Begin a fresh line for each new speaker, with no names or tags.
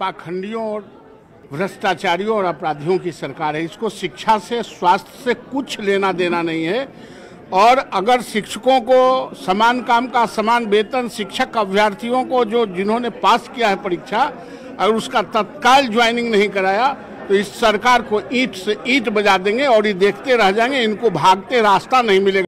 पाखंडियों और भ्रष्टाचारियों और अपराधियों की सरकार है। इसको शिक्षा से, स्वास्थ्य से कुछ लेना देना नहीं है। और अगर शिक्षकों को समान काम का, समान वेतन, शिक्षक अभ्यर्थियों को जो जिन्होंने पास किया है परीक्षा, अगर उसका तत्काल ज्वाइनिंग नहीं कराया तो इस सरकार को ईंट से ईंट बजा देंगे और ये देखते रह जाएँगे, इनको भागते रास्ता नहीं मिलेगा।